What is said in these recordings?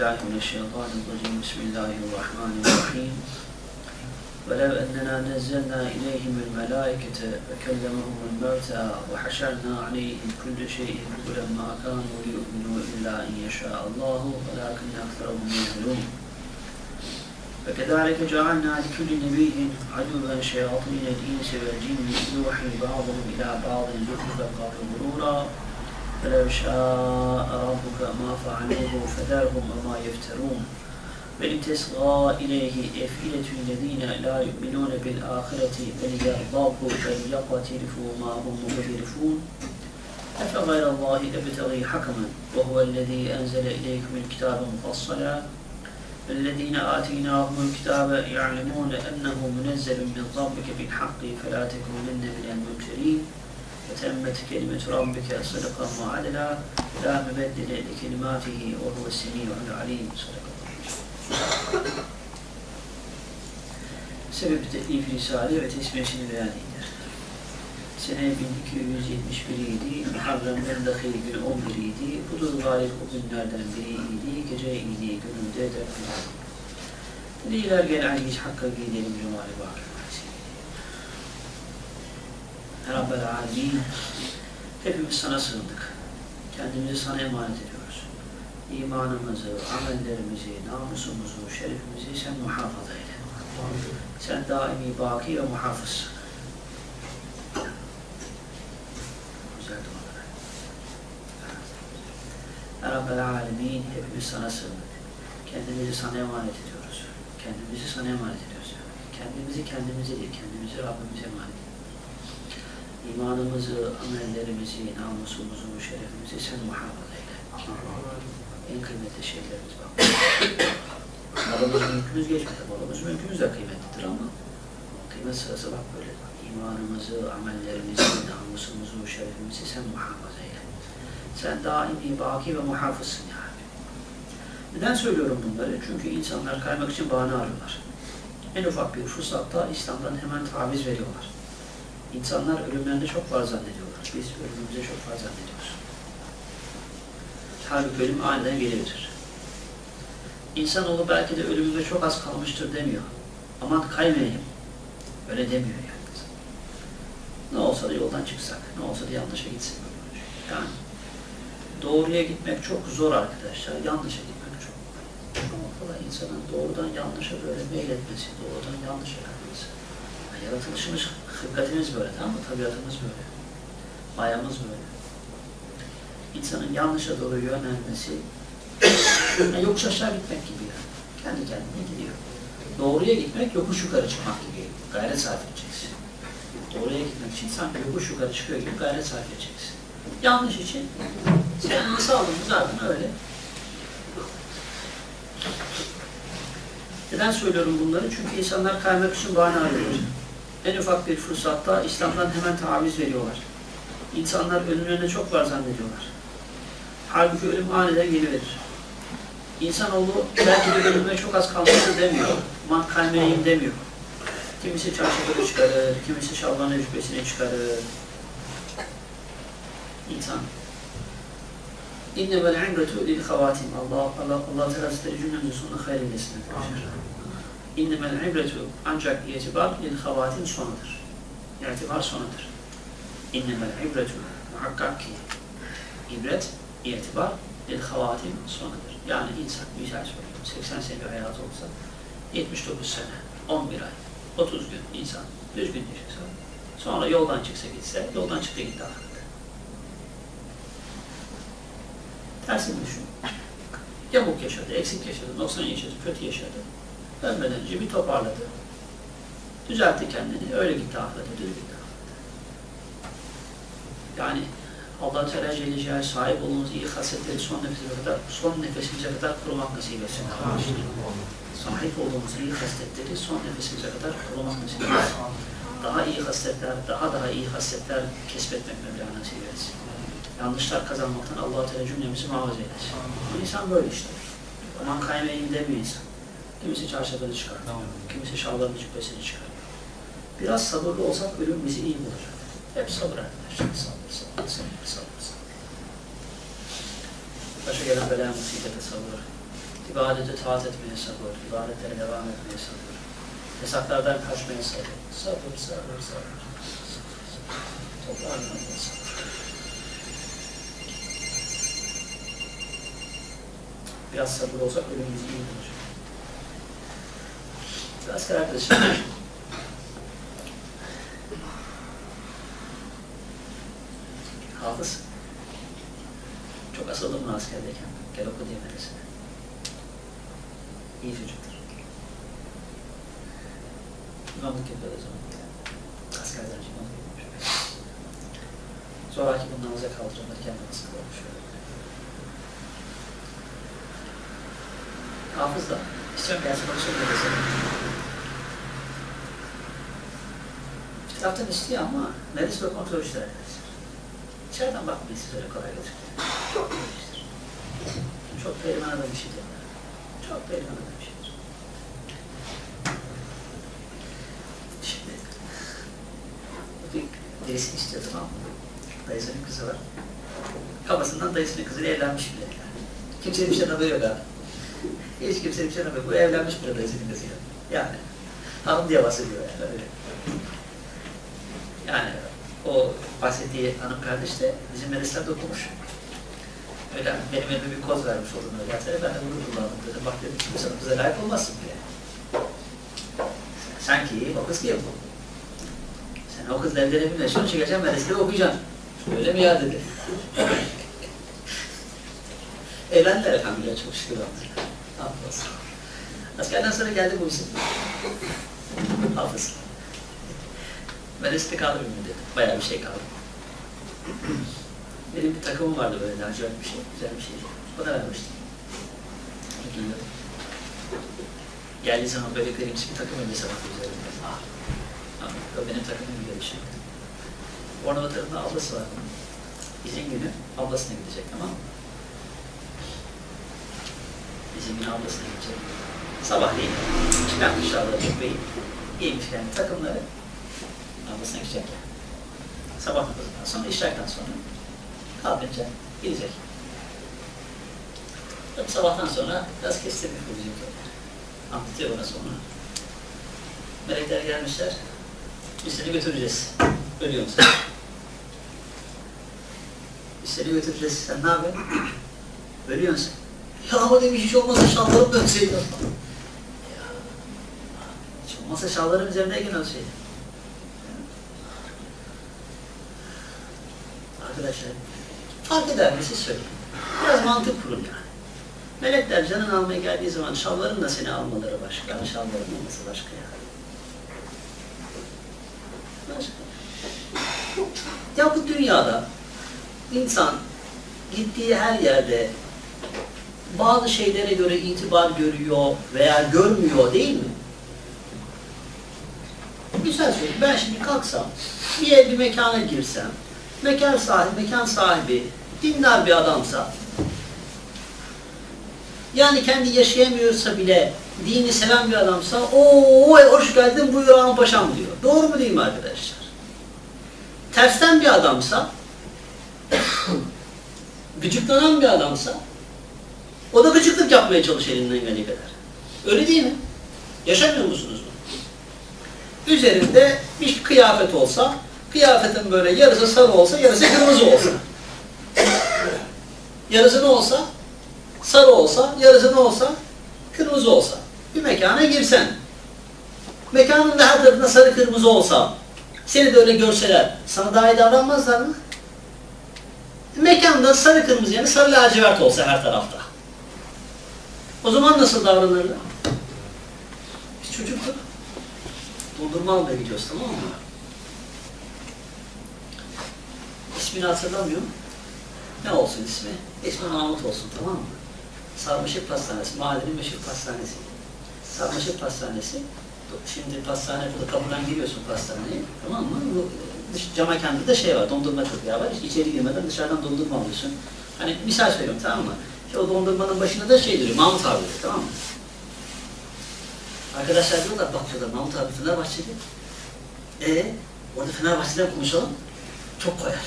بالله من الشيطان الرجيم. بسم الله الرحمن الرحيم. ولو أننا نزلنا إليهم الملائكة فكلمهم الموتى وحشرنا عليهم كل شيء قبلا ما كانوا ليؤمنوا إلا أن يشاء الله ولكن أكثرهم يجهلون فكذلك جعلنا لكل نبي عدوا شياطين الإنس والجن يوحي بعضهم إلى بعض زخرف القول غرورا فلو شاء ربك ما فعلوه فذرهم وما يفترون. بل تصغى إليه أفئدة الذين لا يؤمنون بالآخرة بل يرضوا بل يقترفوا ما هم مقترفون. أفغير الله أبتغي حكما وهو الذي أنزل إليكم الكتاب مفصلا. الذين آتيناهم الكتاب يعلمون أنه منزل من ربك بالحق فلا تكونن من الممترين وتمت كلمة ربك صدقا وعدلا لا مبدل لكلماته وهو السميع العليم صدق الله Sebep teklif risale ve tesmiyesini beyan eder. Sene 1271 idi, Muharrem'den dahil gün 11 idi. Budur galip o günlerden biri idi, gece idi, gününde de Diler gel hiç hakka gidelim cumali bakır. Rabbel Alemin, hepimiz sana sığındık. Kendimizi sana emanet ediyoruz. İmanımızı, amellerimizi, namusumuzu, şerefimizi sen muhafaza eyle. Sen daimi baki ve muhafızsın. Güzel dualar. Rabbel Alemin, hepimiz sana sığındık. Kendimizi sana emanet ediyoruz. Kendimizi sana emanet ediyoruz. Kendimizi kendimize değil, kendimizi Rabbimize emanet. İmanımızı, amellerimizi, namusumuzu, şerefimizi sen muhafaza eyle. En kıymetli şeylerimiz bak. Malımız mülkümüz geçmedi. Malımız mülkümüz de kıymetlidir ama kıymet sırası bak böyle. İmanımızı, amellerimizi, namusumuzu, şerefimizi sen muhafaza eyle. Sen daimi, baki ve muhafızsın ya Rabbi. Neden söylüyorum bunları? Çünkü insanlar kaymak için bahane arıyorlar. En ufak bir fırsatta İslam'dan hemen taviz veriyorlar. İnsanlar ölümlerini çok var zannediyorlar. Biz ölümümüze çok var zannediyoruz. Halbuki ölüm aniden gelebilir. İnsanoğlu belki de ölümümüze çok az kalmıştır demiyor. Aman kaymayayım. Öyle demiyor yani. Ne olsa da yoldan çıksak, ne olsa da yanlışa gitsin. Yani doğruya gitmek çok zor arkadaşlar. Yanlışa gitmek çok. Ama kolay insanın doğrudan yanlışa böyle meyletmesi, doğrudan yanlışa kalması. Yani yaratılışımız, hırkatimiz böyle tamam mı? Tabiatımız böyle. Mayamız böyle. İnsanın yanlışa doğru yönelmesi yani yokuş aşağı gitmek gibi yani. Kendi kendine gidiyor. Doğruya gitmek yokuş yukarı çıkmak gibi. Gayret sarf edeceksin. Doğruya gitmek için sanki yokuş yukarı çıkıyor gibi gayret sarf edeceksin. Yanlış için senin sağlığın zaten öyle. Neden söylüyorum bunları? Çünkü insanlar kaymak için bahane arıyorlar. En ufak bir fırsatta İslam'dan hemen taviz veriyorlar. İnsanlar ölümlerine çok var zannediyorlar. Halbuki ölüm aniden geliverir. İnsanoğlu belki de ölüme çok az kalması demiyor. Aman kaymayayım demiyor. Kimisi çarşafını çıkarır, kimisi şalvarını cübbesini çıkarır. İnsan. İnne vel ibretu lil havatim. Allah Allah Allah Teala cümlemizin sonuna hayır eylesin arkadaşlar. İnne vel ibretu ancak itibar lil havatim sonudur. İtibar sonudur. İnne vel ibretu muhakkak ki ibret, itibar lil havatim sonudur. Yani insan misal söyleyeyim 80 sene bir hayat olsa 79 sene, 11 ay, 30 gün insan düzgün yaşasa sonra yoldan çıksa gitse yoldan çıktı gitti ahirete. Tersini düşün. Yamuk yaşadı, eksik yaşadı, noksan yaşadı, kötü yaşadı. Ölmeden önce bir toparladı. Düzeltti kendini. Öyle gitti ahirete. Düz gitti ahirete. Yani Allah Teala Celle Celaluhu sahip olduğumuz iyi hasletleri son nefesimize kadar, son nefesimize kadar korumak nasip etsin. Sahip olduğumuz iyi hasletleri son nefesimize kadar korumak nasip etsin. Daha iyi hasletler, daha daha iyi hasletler kesbetmek Mevla nasip etsin. Yanlışlar kazanmaktan Allah Teala cümlemizi muhafaza eylesin. Bu insan böyle işte. Aman kaymayayım demiyor insan. Kimisi çarşafını çıkartıyor, kimisi şalvarını cübbesini çıkarıyor. Biraz sabırlı olsak ölüm bizi iyi bulacak. Hep sabır arkadaşlar. Sabır, sabır, sabır, sabır, sabır. Başa gelen bela musibete sabır. İbadete taat etmeye sabır. İbadetlere devam etmeye sabır. Yasaklardan kaçmaya sabır. Sabır, sabır, sabır. Toprağına sabır. Biraz sabır olsak ölümümüzü iyi bulacak. Bir asker arkadaşım Hafız. Çok asıldım bunu askerdeyken. Gel oku diye medresine. İyi çocuktur. İmamlık yapıyor o zaman. Askerden önce imamlık yapmış. Sonraki bu namaza kaldırımları kendi namazı kılıyormuş. Hafız da. İstiyorum gelsin konuşalım medresine. Kitaptan istiyor ama medrese ve kontrol işler. İçeriden siz öyle kolay gözüküyor. Çok değiştir. Çok pehlivan adam bir şey diyorlar. Çok pehlivan adam bir şeydir. Şimdi bir birisini istiyor tamam mı? Dayısının kızı var. Kafasından dayısının kızıyla evlenmiş bile. Kimsenin bir şeyden haberi yok abi. Hiç kimsenin bir şeyden haberi yok. Bu evlenmiş bile dayısının kızıyla. Yani. Hanım diye bahsediyor yani. Öyle. Yani o bahsettiği hanım kardeş de bizim medreselerde okumuş. Öyle benim bir koz vermiş oldum öyle. Yani ben de bunu kullandım dedim. Bak dedim sana kıza layık olmazsın bile. Sanki o kız kim? Sen o kızla evlenebilme. Şunu çekeceğim medresede okuyacaksın. Öyle mi ya dedi. Evlendiler elhamdülillah çok şükür Allah'a. Hafız. Askerden sonra geldi bu isim. Hafız. Medresede kaldı bir müddet. Bayağı bir şey kaldı. Benim bir takımım vardı böyle lacivert bir şey, güzel bir şey. Ona vermiştim. Giyiyordum. Geldiği zaman böyle verimsi bir takım elbise vardı üzerinde. Ah, o benim takımım gibi bir şey. Ornavatöründe ablası var. İzin günü ablasına gidecek tamam mı? İzin günü ablasına gidecek. Sabahleyin çıkartmış şalvarı cübbeyi. Giymiş kendi takımları. Ablasına gidecek. Sabah namazından sonra, işraktan sonra kalkınca gidecek. Tabii sabahtan sonra biraz kestirmek olacak. Anlatıyor bana sonra. Melekler gelmişler. Biz seni götüreceğiz. Ölüyor musun? Biz seni götüreceğiz. Sen ne yapıyorsun? Ölüyorsun. Ya o demiş hiç olmazsa şalvarım dönseydi. Ya. Hiç olmazsa şalvarım üzerindeyken ölseydi. Arkadaşlar, fark eder mi siz. Biraz mantık kurun yani. Melekler canını almaya geldiği zaman şalvarın da seni almaları başka, şalvarın olması başka yani. Başka. Ya bu dünyada insan gittiği her yerde bazı şeylere göre itibar görüyor veya görmüyor değil mi? Güzel söyleyeyim. Ben şimdi kalksam, bir bir mekana girsem, mekan sahibi, mekan sahibi dindar bir adamsa, yani kendi yaşayamıyorsa bile dini seven bir adamsa, ooo hoş geldin buyur ağam paşam diyor. Doğru mu değil mi arkadaşlar? Tersten bir adamsa, gıcıklanan bir adamsa, o da gıcıklık yapmaya çalışır elinden geldiği kadar. Öyle değil mi? Yaşamıyor musunuz bu? Üzerinde bir kıyafet olsa, kıyafetin böyle yarısı sarı olsa, yarısı kırmızı olsa. Yarısı ne olsa? Sarı olsa, yarısı ne olsa? Kırmızı olsa. Bir mekana girsen, mekanın da her tarafında sarı kırmızı olsa, seni de öyle görseler, sana daha iyi davranmazlar mı? Mekanda sarı kırmızı yani sarı lacivert olsa her tarafta. O zaman nasıl davranırlar? Biz çocuktuk. Dondurma almaya gidiyoruz tamam mı? İsmini hatırlamıyorum. Ne olsun ismi? İsmi Mahmut olsun tamam mı? Sarmaşık Pastanesi, mahallenin meşhur pastanesi. Sarmaşık Pastanesi. Şimdi pastane burada kapıdan giriyorsun pastaneye tamam mı? Bu dış cama kendi de şey var, dondurma tezgahı var. İşte içeri girmeden dışarıdan dondurma alıyorsun. Hani misal söylüyorum tamam mı? İşte o dondurmanın başında da şey duruyor, Mahmut abi duruyor tamam mı? Arkadaşlar diyorlar, bakıyorlar Mahmut abi Fenerbahçeli. Ee, orada Fenerbahçe'den konuşalım. Çok koyar.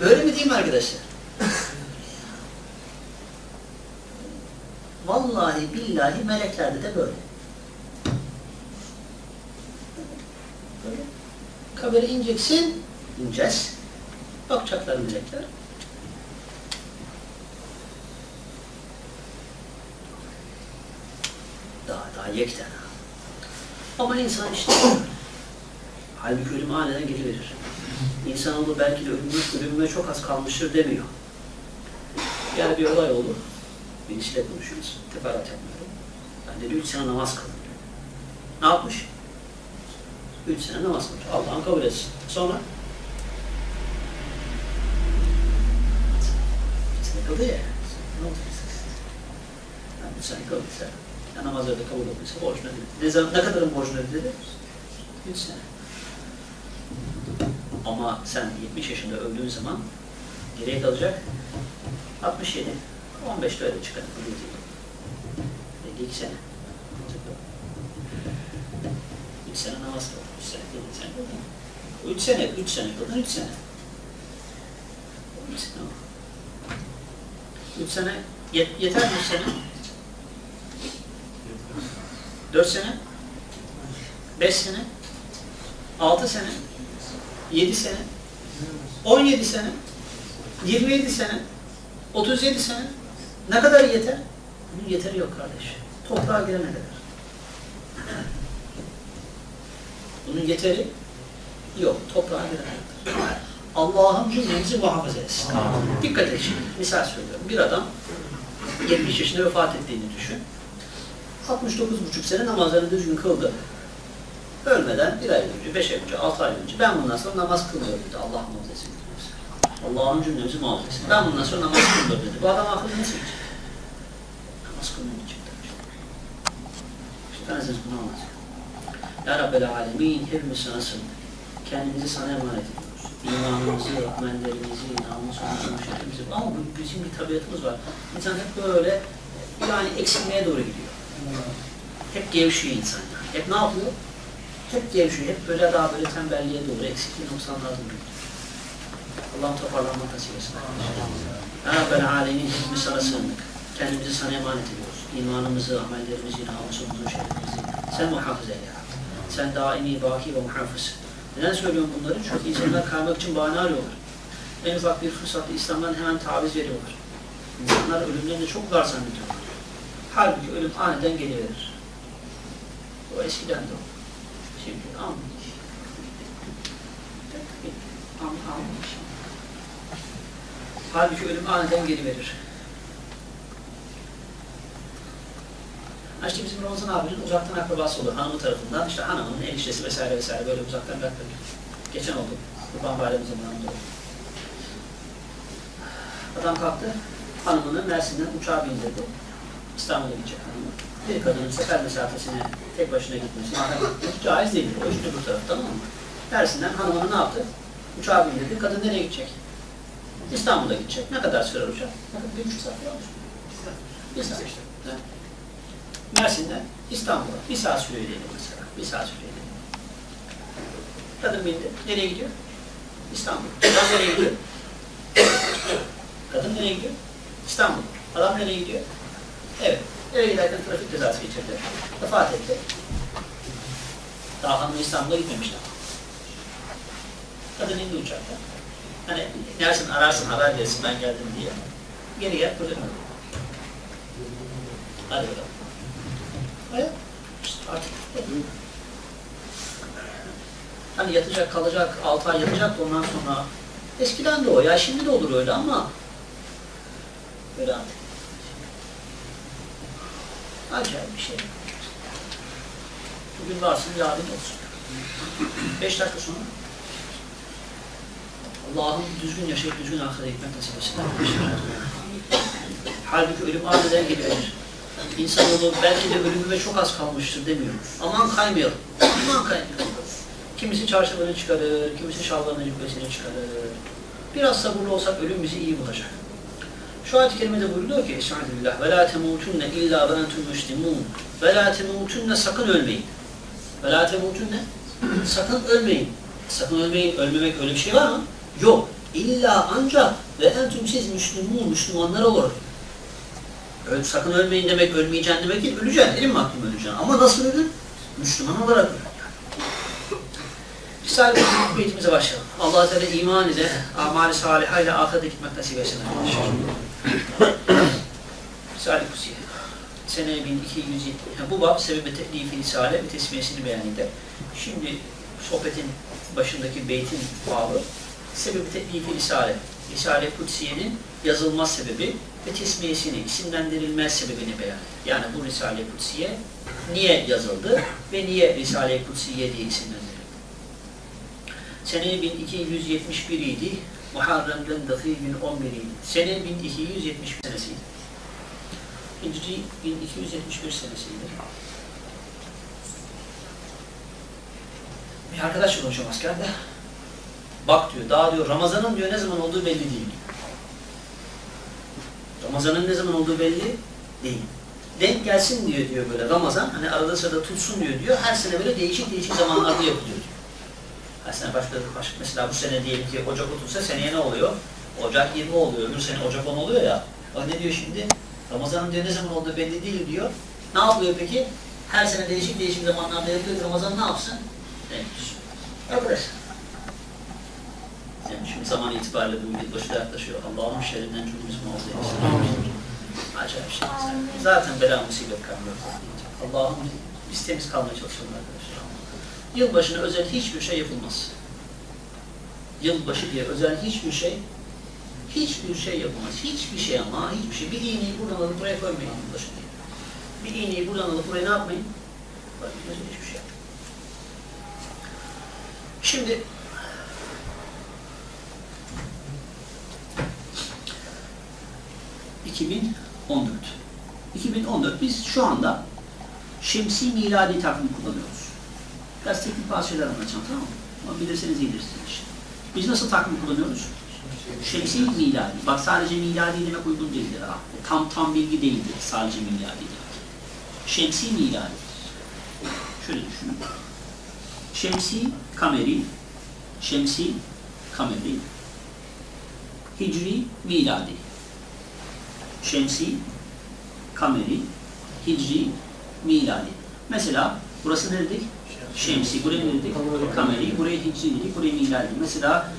Böyle mi değil mi arkadaşlar? Vallahi billahi meleklerde de böyle. Böyle. Kabere ineceksin, ineceğiz. Bakacaklar melekler. Daha daha yekten. Ama insan işte halbuki ölüm aniden geliverir. İnsanoğlu belki de ölümüne, ölümüne çok az kalmıştır demiyor. Yani bir olay oldu. Birisiyle konuşuyoruz. Teferruat yapmıyorum. Ben de üç sene namaz kıldım. Ne yapmış? Üç sene namaz kılmış. Allah'ın kabul etsin. Sonra? Üç sene kıldı ya. Ne oldu? Yani üç sene kıldıysa, ya namazları da kabul olduysa borcunu ödedi. Ne, zaman, ne kadarın borcunu ödedi? Üç sene. Ama sen 70 yaşında öldüğün zaman geriye kalacak 67. 15 de öyle çıkar. 52 sene. 3 sene namaz kıldı. 3 sene kıldı. 3 sene kıldı. 3 sene, 3 sene kıldın, 3 sene. 3 sene. 3 sene, yet, yeter mi 3 sene? 4 sene? 5 sene? 6 sene? 7 sene? 17 sene? 27 sene? 37 sene? Ne kadar yeter? Bunun yeteri yok kardeş. Toprağa girene kadar. Bunun yeteri yok. Toprağa girene kadar. Allah'ım cümlemizi muhafaza etsin. Dikkat et şimdi. Misal söylüyorum. Bir adam 70 yaşında vefat ettiğini düşün. 69,5 sene namazlarını düzgün kıldı. Ölmeden bir ay önce, beş ay önce, altı ay önce ben bundan sonra namaz kılmıyorum dedi. Allah muhafaza etsin. Allah'ın cümlemizi muhafaza etsin. Ben bundan sonra namaz kılmıyorum dedi. Bu adam akıllı nasıl gidecek? Namaz kılmıyor için tabii. İşte Efendimiz bunu anlatıyor. Ya Rabbel Alemin hepimiz sana sığındık. Kendimizi sana emanet ediyoruz. İmanımızı, menderimizi, namusumuzu, müşterimizi. Ama bu bizim bir tabiatımız var. İnsan hep böyle yani eksilmeye doğru gidiyor. Hep gevşiyor insan. Hep ne yapıyor? Hep gevşiyor. Hep böyle daha böyle tembelliğe doğru, eksikliği noksanlığa doğru. Allah'ım toparlanmak nasip etsin. Ya Rabbel Alemin hepimiz sana sığındık. Kendimizi sana emanet ediyoruz. İmanımızı, amellerimizi, namusumuzu, şerefimizi sen muhafaza eyle. Sen daimi, baki ve muhafızsın. Neden söylüyorum bunları? Çünkü insanlar kaymak için bahane arıyorlar. En ufak bir fırsatta İslam'dan hemen taviz veriyorlar. İnsanlar ölümlerini çok var zannediyorlar. Halbuki ölüm aniden geliverir. O eskiden de o. Şimdi anlamış. An, anlamış. Halbuki ölüm aniden geliverir. İşte bizim Ramazan abinin uzaktan akrabası olur hanımı tarafından. işte hanımının eniştesi vesaire vesaire böyle uzaktan bir. Geçen oldu. Kurban Bayramı zamanında oldu. Adam kalktı. Hanımını Mersin'den uçağa bindirdi. İstanbul'a gidecek. Bir kadının sefer mesafesine tek başına gitmesi, mahrem gitmesi caiz değildir. O işte bu taraf tamam mı? Mersin'den hanımını ne yaptı? Uçağa bindirdi. Kadın nereye gidecek? İstanbul'a gidecek. Ne kadar sürer uçak? Bir buçuk saat falan? Bir saat işte. Evet. Mersin'den İstanbul'a. Bir saat sürüyor diyelim mesela. Bir saat sürüyor diyelim. Kadın bindi. Nereye gidiyor? İstanbul. Adam nereye gidiyor? Kadın nereye gidiyor? İstanbul. Adam nereye gidiyor? Evet. Eve giderken trafik cezası geçirdi. Vefat etti. Daha hanım İstanbul'a gitmemişti. Kadın indi uçakta. Hani gelsin ararsın haber verirsin ben geldim diye. Geri gel burada. Hadi bakalım. Artık. Hani yatacak, kalacak, altı ay yatacak da ondan sonra eskiden de o ya şimdi de olur öyle ama böyle artık. Acayip bir şey. Bugün varsın, yarın olsun. Beş dakika sonra Allah'ın düzgün yaşayıp düzgün ahire gitmek nasip. Halbuki ölüm aniden geliverir. İnsanoğlu belki de ölümüme çok az kalmıştır demiyor. Aman kaymayalım. Aman kaymayalım. Kimisi çarşafını çıkarır, kimisi şalvarını cübbesini çıkarır. Biraz sabırlı olsak ölüm bizi iyi bulacak. Şu ayet-i kerimede buyuruyor ki Estağfirullah ve la temutunne illa ve entum muslimun ve la temutunne sakın ölmeyin. Ve la temutunne sakın ölmeyin. Sakın ölmeyin. Ölmemek öyle bir şey var mı? Yok. İlla ancak ve entüm siz Müslümun, Müslümanlar olarak. Öl, sakın ölmeyin demek, ölmeyeceksin demek değil, öleceksin, elim mahkum öleceksin. Ama nasıl ölün? Müslüman olarak öl. Biz sadece bu beytimize başlayalım. Allah Teala iman ile, amali saliha ile ahirete gitmek nasip etsin. Risale-i Kusiye. Sene 1270. Yani bu bab sebebi teklifi risale ve tesmiyesini beyan. Şimdi sohbetin başındaki beytin babı sebebi teklifi risale. Risale-i Kutsiye'nin yazılma sebebi ve tesmiyesini, isimlendirilme sebebini beyan eder. Yani bu Risale-i Kutsiye niye yazıldı ve niye Risale-i Kutsiye diye isimlendirildi? Sene 1271 idi. Muharrem'den dahi gün 11 idi. Sene 1271 senesiydi. Hicri 1271 senesiydi. Bir arkadaş konuşuyor askerde. Bak diyor, daha diyor Ramazan'ın diyor ne zaman olduğu belli değil. Ramazan'ın ne zaman olduğu belli değil. Denk gelsin diyor diyor böyle Ramazan, hani arada sırada tutsun diyor diyor. Her sene böyle değişik değişik zamanlarda yapılıyor sene başka, başka mesela bu sene diyelim ki Ocak 30'sa seneye ne oluyor? Ocak 20 oluyor, öbür sene Ocak 10 oluyor ya. O ne diyor şimdi? Ramazan'ın diyor ne zaman olduğu belli değil diyor. Ne yapıyor peki? Her sene değişik değişik zamanlarda yapıyor. Ramazan ne yapsın? Denk düşsün. Yani şimdi zaman itibariyle bu yılbaşı da yaklaşıyor. Allah'ın şerrinden cümlemizi muhafaza eylesin. Acayip şey. Zaten bela musibet kalmıyor. Allah'ın biz temiz kalmaya çalışalım arkadaşlar. Yılbaşına özel hiçbir şey yapılmaz. Yılbaşı diye özel hiçbir şey hiçbir şey yapılmaz. Hiçbir şey ama hiçbir şey. Bir iğneyi buradan alıp buraya koymayın yılbaşı diye. Bir iğneyi buradan alıp buraya ne yapmayın? Koymayın. Hiçbir şey. Şimdi ...2014. 2014 biz şu anda şemsi miladi takvim kullanıyoruz. Biraz teknik bazı şeyler anlatacağım tamam mı? Ama bilirseniz iyidir sizin için. Biz nasıl takvim kullanıyoruz? Şemsi miladi. Bak sadece miladi demek uygun değildir ha. Tam tam bilgi değildir sadece miladi demek. Şemsi miladi. Şöyle düşünün. Şemsi kameri, şemsi kameri, hicri miladi. Şemsi kameri, hicri miladi. Mesela burası ne dedik? Şemsi, buraya ne dedik? Kameri, buraya hicri dedik, buraya miladi. Mesela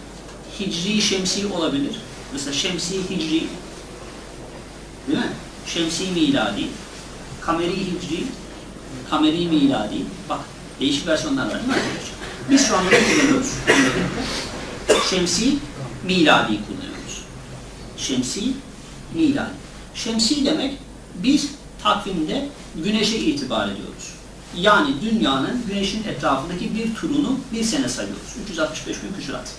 hicri şemsi olabilir. Mesela şemsi hicri, değil mi? Şemsi miladi, kameri hicri, kameri miladi. Bak değişik versiyonlar var değil mi? Biz şu anda kullanıyoruz? Şemsi miladi kullanıyoruz. Şemsi miladi. Şemsi demek biz takvimde güneşe itibar ediyoruz. Yani dünyanın güneşin etrafındaki bir turunu bir sene sayıyoruz. 365 gün küsurat.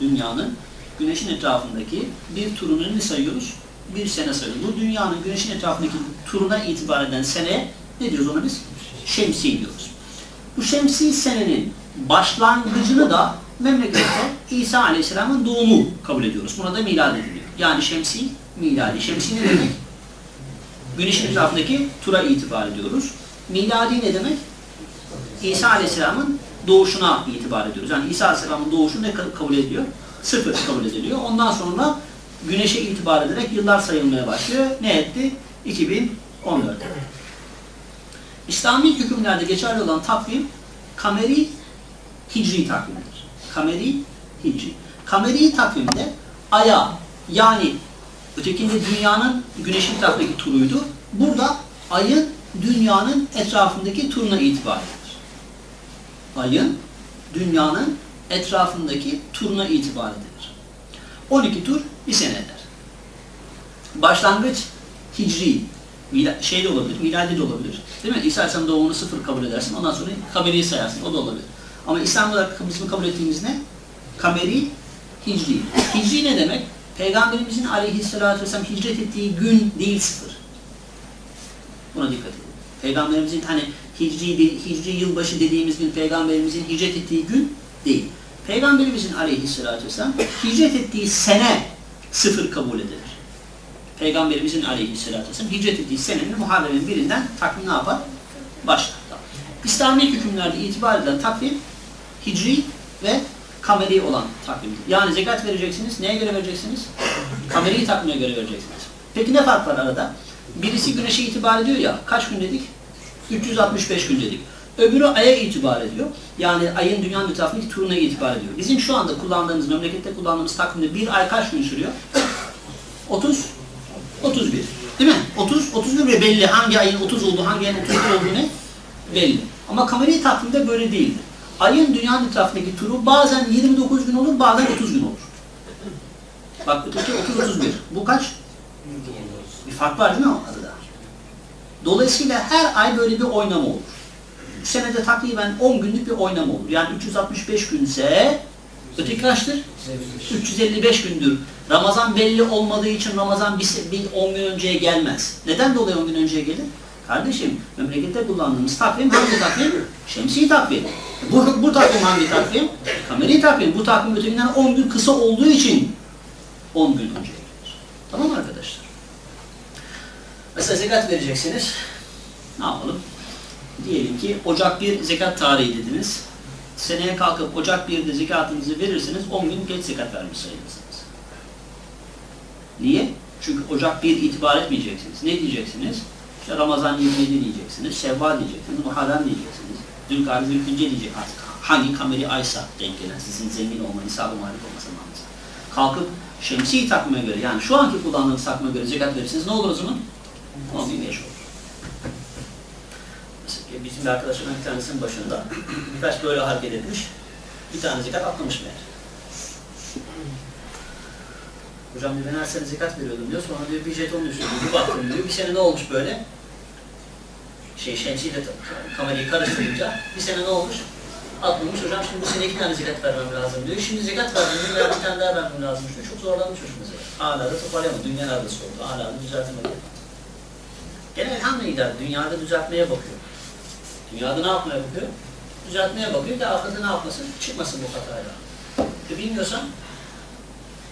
Dünyanın güneşin etrafındaki bir turunu ne sayıyoruz? Bir sene sayıyoruz. Bu dünyanın güneşin etrafındaki turuna itibar eden sene ne diyoruz ona biz? Şemsi diyoruz. Bu şemsi senenin başlangıcını da memlekette İsa Aleyhisselam'ın doğumu kabul ediyoruz. Buna da milad ediliyor. Yani şemsi, miladi. Şemsi ne demek? Güneşin etrafındaki tura itibar ediyoruz. Miladi ne demek? İsa Aleyhisselam'ın doğuşuna itibar ediyoruz. Yani İsa Aleyhisselam'ın doğuşu ne kabul ediliyor? Sıfır kabul ediliyor. Ondan sonra güneşe itibar ederek yıllar sayılmaya başlıyor. Ne etti? 2014. İslami hükümlerde geçerli olan takvim kameri hicri takvimidir. Kameri hicri. Kameri takvimde aya yani ötekinde dünyanın güneşin etrafındaki turuydu. Burada ayın dünyanın etrafındaki turuna itibar edilir. Ayın dünyanın etrafındaki turuna itibar edilir. 12 tur bir sene eder. Başlangıç hicri şey de olabilir, miladi de olabilir. Değil mi? İsa Aleyhisselam doğumunu sıfır kabul edersin. Ondan sonra kameriyi sayarsın. O da olabilir. Ama İslam olarak bizim kabul ettiğimiz ne? Kameri, hicri. Hicri ne demek? Peygamberimizin aleyhissalatü vesselam hicret ettiği gün değil sıfır. Buna dikkat edin. Peygamberimizin hani hicri, hicri yılbaşı dediğimiz gün peygamberimizin hicret ettiği gün değil. Peygamberimizin aleyhissalatü vesselam hicret ettiği sene sıfır kabul edilir. Peygamberimizin aleyhissalatü vesselam hicret ettiği senenin Muharrem'in birinden takvim ne yapar? Başlar. İslami hükümlerde itibar edilen takvim hicri ve kameri olan takvimdir. Yani zekat vereceksiniz. Neye göre vereceksiniz? Kameri takvime göre vereceksiniz. Peki ne fark var arada? Birisi güneşe itibar ediyor ya. Kaç gün dedik? 365 gün dedik. Öbürü aya itibar ediyor. Yani ayın dünyanın etrafındaki turuna itibar ediyor. Bizim şu anda kullandığımız, memlekette kullandığımız takvimde bir ay kaç gün sürüyor? 30, 31. Değil mi? 30, 31 ve belli hangi ayın 30 olduğu, hangi ayın 31 olduğu ne? Belli. Ama kameri takvimde böyle değildir. Ayın dünyanın etrafındaki turu bazen 29 gün olur, bazen 30 gün olur. Bak öteki 30-31. Bu kaç? Bir fark var değil mi? Dolayısıyla her ay böyle bir oynama olur. Bu senede takriben 10 günlük bir oynama olur. Yani 365 günse öteki kaçtır? 355 gündür. Ramazan belli olmadığı için Ramazan bir, bir 10 gün önceye gelmez. Neden dolayı 10 gün önceye gelir? Kardeşim memlekette kullandığımız takvim hangi takvim? Şemsi takvim. Bu, bu takvim hangi takvim? Kameri takvim. Bu takvim ötekinden 10 gün kısa olduğu için 10 gün önceye gelir. Tamam arkadaşlar? Mesela zekat vereceksiniz. Ne yapalım? Diyelim ki Ocak 1 zekat tarihi dediniz. Seneye kalkıp Ocak 1'de zekatınızı verirsiniz. 10 gün geç zekat vermiş sayılırsınız. Niye? Çünkü Ocak 1 itibar etmeyeceksiniz. Ne diyeceksiniz? İşte Ramazan 27 diyeceksiniz, Şevval diyeceksiniz, Muharrem diyeceksiniz, Zülkade, Zülkünce diyecek artık. Hangi kameri aysa denk gelen, sizin zengin olma, nisab-ı malik olması lazım. Kalkıp şemsi takvime göre, yani şu anki kullandığınız takvime göre zekat verirsiniz, ne olur o zaman? 10 bin olur. Mesela bizim bir arkadaşımın bir tanesinin başında birkaç böyle hareket etmiş, bir tane zekat atlamış meğer. Hocam diyor ben her sene zekat veriyordum diyor. Sonra diyor bir jeton düşürdü. Bir baktım diyor. Bir sene ne olmuş böyle? Şey şemsiyle kamerayı karıştırınca bir sene ne olmuş? Atlamış. Hocam şimdi bu sene iki tane zekat vermem lazım diyor. Şimdi zekat verdim diyor. Bir tane daha vermem lazım diyor. Çok zorlanmış çocuk mesela. Hala da toparlayamadı. Dünya nerede sordu. Hala da düzeltemedi. Gene elhamdülillah dünyada düzeltmeye bakıyor. Dünyada ne yapmaya bakıyor? Düzeltmeye bakıyor da ahirette ne yapmasın? Çıkmasın bu hatayla. E bilmiyorsan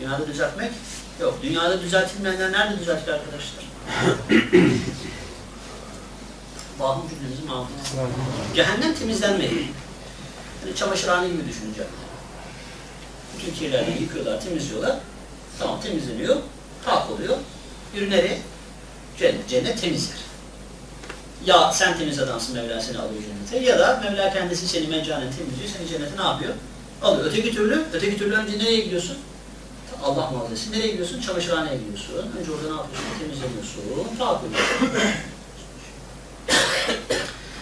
Dünyada düzeltmek yok. Dünyada düzeltilmeyenler nerede düzeltir arkadaşlar? Bahım cümlemizi mahvoldu. Cehennem temizlenmedi. Yani çamaşırhane gibi düşünecek. Bütün kirlerini yıkıyorlar, temizliyorlar. Tamam temizleniyor, pak oluyor. Yürü nereye? Cennet. Temizler. Ya sen temiz adamsın Mevla seni alıyor cennete ya da Mevla kendisi seni meccanen temizliyor, seni cennete ne yapıyor? Alıyor. Öteki türlü, öteki türlü önce nereye gidiyorsun? Allah muhabbesi. Nereye gidiyorsun? Çamaşırhaneye gidiyorsun. Önce orada ne yapıyorsun? Temizleniyorsun. Taak ediyorsun.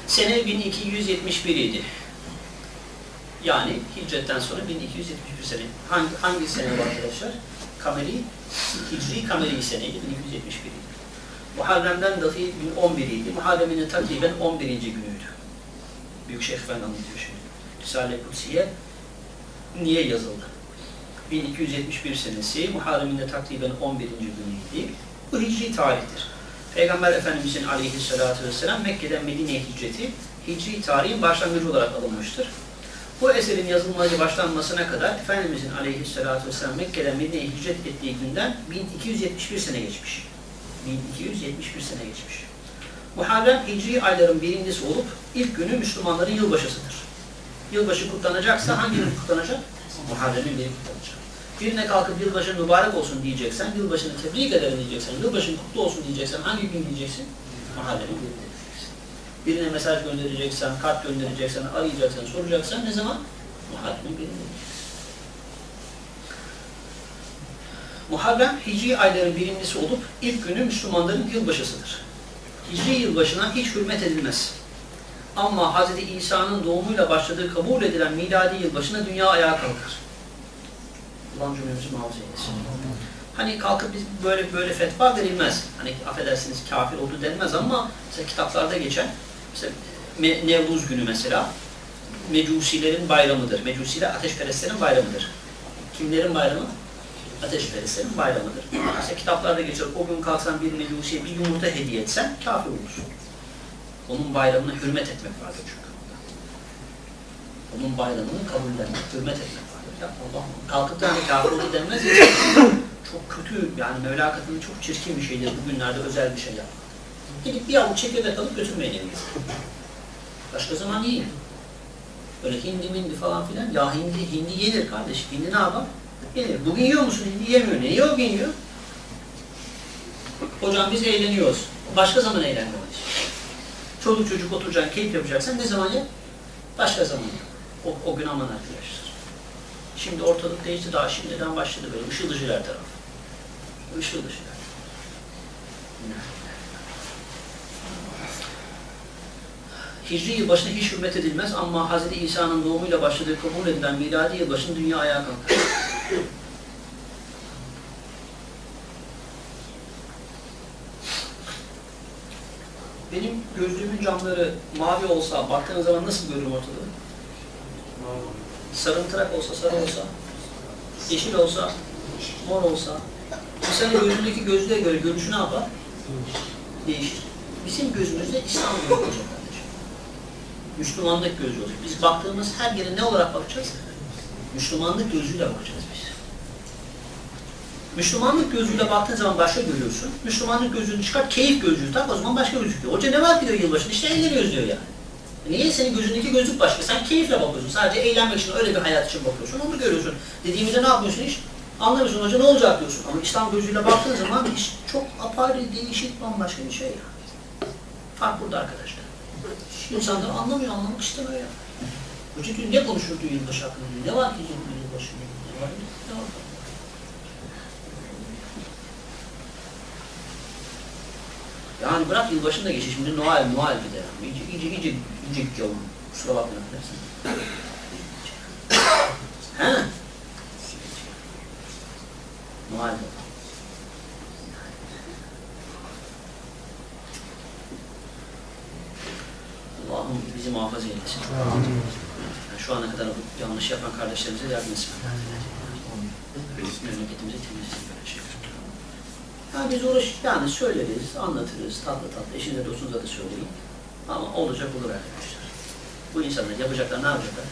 Sene 1271 idi. Yani hicretten sonra 1271 sene. Hangi, hangi sene bu arkadaşlar? Kameri, Hicri Kameri seneydi. 1271 idi. Muharrem'den dahi 1011 idi. Muharrem'in takriben 11. günüydü. Büyük Şeyh Efendi anlatıyor şimdi. Risale-i Kutsiye niye yazıldı? 1271 senesi, Muharrem'in de takriben 11. günüydü. Bu hicri tarihtir. Peygamber Efendimizin aleyhissalatü vesselam Mekke'den Medine'ye hicreti hicri tarihin başlangıcı olarak alınmıştır. Bu eserin yazılmacı başlanmasına kadar Efendimizin aleyhissalatü vesselam Mekke'den Medine'ye hicret ettiği günden 1271 sene geçmiş. 1271 sene geçmiş. Muharrem hicri ayların birincisi olup ilk günü Müslümanların yılbaşısıdır. Yılbaşı kutlanacaksa hangi gün kutlanacak? Muharrem'in biri kutlanacak. Birine kalkıp yılbaşın mübarek olsun diyeceksen, yılbaşını tebrik ederim diyeceksen, yılbaşın kutlu olsun diyeceksen hangi gün diyeceksin? Muharrem'in biri diyeceksin. Birine mesaj göndereceksen, kart göndereceksen, arayacaksan, soracaksan ne zaman? Muharrem'in biri diyeceksin. Muharrem, Hicri ayların birincisi olup ilk günü Müslümanların yılbaşısıdır. Hicri yılbaşına hiç hürmet edilmez. Ama Hz. İsa'nın doğumuyla başladığı kabul edilen miladi yılbaşına dünya ayağa kalkar. Allah cümlemizi muhafaza eylesin. Hani kalkıp biz böyle böyle fetva verilmez. Hani affedersiniz kafir oldu denmez ama mesela kitaplarda geçen mesela Me- Nevruz günü mesela Mecusilerin bayramıdır. Mecusiler ateşperestlerin bayramıdır. Kimlerin bayramı? Ateşperestlerin bayramıdır. Mesela kitaplarda geçer. O gün kalksan bir mecusiye bir yumurta hediye etsen kafir olursun. Onun bayramına hürmet etmek vardır çünkü. Onun bayramını kabullenmek, hürmet etmek vardır. Ya Allah kalkıp da hani kafir oldu denmez ya. çok kötü yani Mevla katında çok çirkin bir şeydir bugünlerde özel bir şey yapmak. Gidip bir avuç çekirdek alıp götürmeyin evinize. Başka zaman yiyin. Böyle hindi mindi falan filan. Ya hindi, hindi yenir kardeş. Hindi ne yapar? Yenir. Bugün yiyor musun hindi? Yemiyor. Ne yiyor? Bugün yiyor. Hocam biz eğleniyoruz. Başka zaman eğlen kardeş. Çoluk çocuk oturacaksın, keyif yapacaksan ne zaman yap? Başka zaman yap. O, o gün aman arkadaşlar. Şimdi ortalık değişti daha şimdiden başladı böyle ışıl ışıl her taraf. Işıl ışıl. Hicri yılbaşına hiç hürmet edilmez ama Hz. İsa'nın doğumuyla başladığı kabul edilen miladi yılbaşının dünya ayağa kalkar. Benim gözlüğümün camları mavi olsa, baktığınız zaman nasıl görürüm ortalığı? Sarımtırak olsa, sarı olsa, yeşil olsa, mor olsa, insanın gözündeki gözlüğe göre görüşü ne yapar? Değişir. Bizim gözümüzde İslam gözü olacak kardeşim. Müslümanlık gözü olacak. Biz baktığımız her yere ne olarak bakacağız? Müslümanlık gözüyle bakacağız biz. Müslümanlık gözüyle baktığın zaman başka görüyorsun. Müslümanlık gözünü çıkart, keyif gözlüğü tak o zaman başka gözüküyor. Hoca ne var ki diyor yılbaşında? İşte eğleniyoruz diyor yani. Niye? Senin gözündeki gözlük başka. Sen keyifle bakıyorsun. Sadece eğlenmek için, öyle bir hayat için bakıyorsun. Onu görüyorsun. Dediğimizde ne yapıyorsun iş? Anlamıyorsun hoca ne olacak diyorsun. Ama İslam gözüyle baktığın zaman iş çok apayrı, değişik, bambaşka bir şey ya. Fark burada arkadaşlar. İnsanlar anlamıyor, anlamak istemiyor ya. Hoca diyor ne konuşur diyor yılbaşı hakkında. Ne var ki yılbaşı? Ne var? Ne var? Yani bırak yılbaşını da geçiyor. Şimdi Noel, Noel bir de. İyice, iyice, iyice, iyice yavrum. Kusura bakmayın affedersin. He? Noel de. Allah'ım bizi muhafaza eylesin. Yani şu ana kadar bu yanlış yapan kardeşlerimize yardım etsin. Memleketimizi temizlesin böyle. Yani biz uğraş, yani söyleriz, anlatırız, tatlı tatlı, eşinize dostunuza da söyleyin. Ama olacak olur arkadaşlar. Bu insanlar yapacaklar, ne yapacaklar?